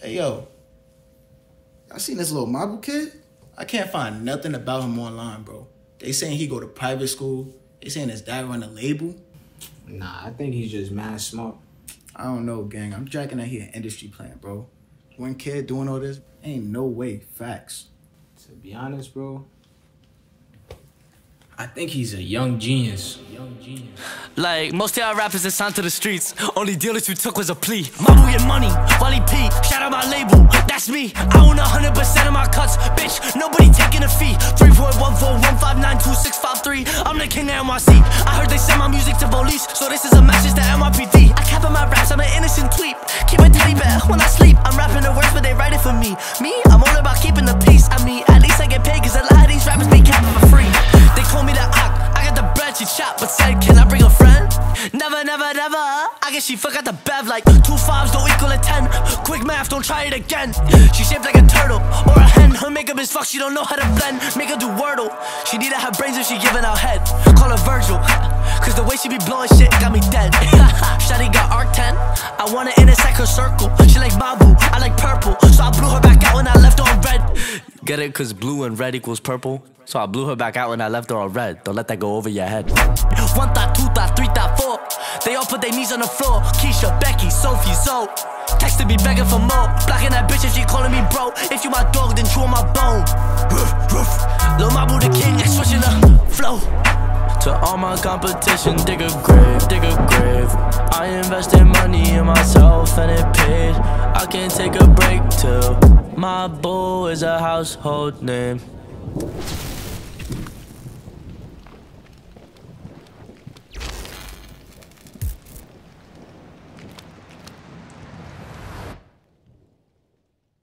Hey, yo. I seen this little Mabu kid. I can't find nothing about him online, bro. They saying he go to private school. They saying his dad run a label. Nah, I think he's just mad smart. I don't know, gang. I'm jacking that he an industry plant, bro. One kid doing all this, ain't no way. Facts. To be honest, bro, I think he's a young genius. Young genius. Like most of y'all rappers that signed to the streets, only dealers we took was a plea. Mabu get money, Wally P, shout out my label, that's me. I own 100% of my cuts, bitch, nobody taking a fee. 3.14159263, I'm the king of NYC. I heard they send my music to police, so this is a message to NYPD. I cap on my raps, I'm an innocent tweet. Keep a teddy bear when I sleep. I'm rapping the words, but they write it for me. Me, I'm all about keeping the peace. I mean, at least I get paid, cause a lot of these rappers be capping for free. They call me the Ock, I got the bread, she chop, but said, can I? Never, never, never. I guess she forgot the bev like two fives don't equal a ten. Quick math, don't try it again. She shaped like a turtle or a hen. Her makeup is fuck, she don't know how to blend. Make her do Wordle. She need to have brains if she giving out head. Call her Virgil. Cause the way she be blowing shit got me dead. Shawty got Get it? Cause blue and red equals purple. So I blew her back out when I left her on red. Don't let that go over your head. One thought, two thought, three thought, four. They all put their knees on the floor. Keisha, Becky, Sophie, Zoe. Texted me begging for more. Blocking that bitch if she calling me bro. If you my dog, then chew on my bone. Roof, roof. Lil Mabu the king, switching the flow. To all my competition, dig a grave, dig a grave. I invested money in myself and it paid. I can't take a break till my boo is a household name.